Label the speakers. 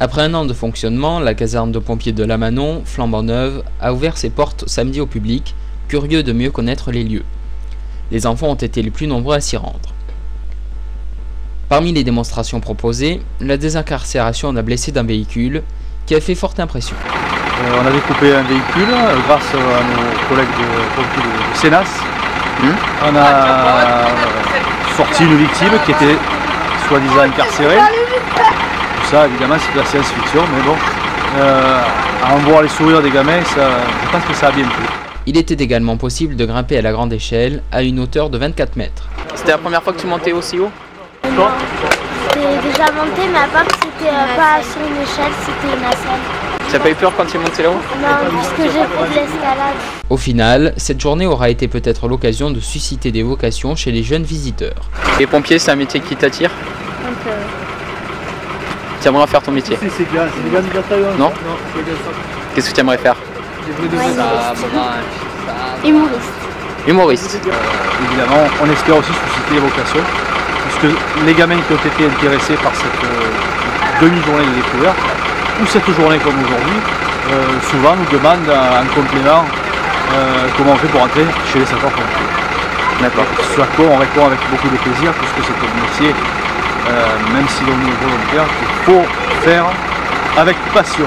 Speaker 1: Après un an de fonctionnement, la caserne de pompiers de la Manon, flambant neuve, a ouvert ses portes samedi au public, curieux de mieux connaître les lieux. Les enfants ont été les plus nombreux à s'y rendre. Parmi les démonstrations proposées, la désincarcération d'un blessé d'un véhicule qui a fait forte impression.
Speaker 2: Euh, on a découpé un véhicule euh, grâce à nos collègues de de, de Sénas. On a sorti une victime qui était soi-disant incarcérée. Tout ça, évidemment, c'est de la science-fiction, mais bon, euh, à en voir les sourires des gamins, ça, je pense que ça a bien plu.
Speaker 1: Il était également possible de grimper à la grande échelle à une hauteur de 24 mètres.
Speaker 3: C'était la première fois que tu montais aussi haut?
Speaker 4: J'ai déjà monté, mais à part que c'était euh, pas sur une échelle, c'était une.
Speaker 3: Tu n'as pas eu peur quand tu es monté là-haut
Speaker 4: Non, puisque j'ai fait de l'escalade.
Speaker 1: Au final, cette journée aura été peut-être l'occasion de susciter des vocations chez les jeunes visiteurs.
Speaker 3: Les pompiers, c'est un métier qui t'attire
Speaker 4: Un peu.
Speaker 3: Tu aimerais faire ton métier
Speaker 2: C'est bien, c'est bien de
Speaker 3: Non Qu'est-ce que tu aimerais faire
Speaker 4: Humoriste.
Speaker 3: Humoriste.
Speaker 2: Évidemment, on espère aussi susciter des vocations, puisque les gamins qui ont été intéressés par cette euh, demi-journée de découverte, ou cette journée comme aujourd'hui, euh, souvent nous demandent en complément euh, comment on fait pour entrer chez les sapeurs-pompiers.
Speaker 3: D'accord.
Speaker 2: Ce à quoi on répond avec beaucoup de plaisir, puisque c'est un métier, même si l'on est volontaire, qu'il faut faire avec passion.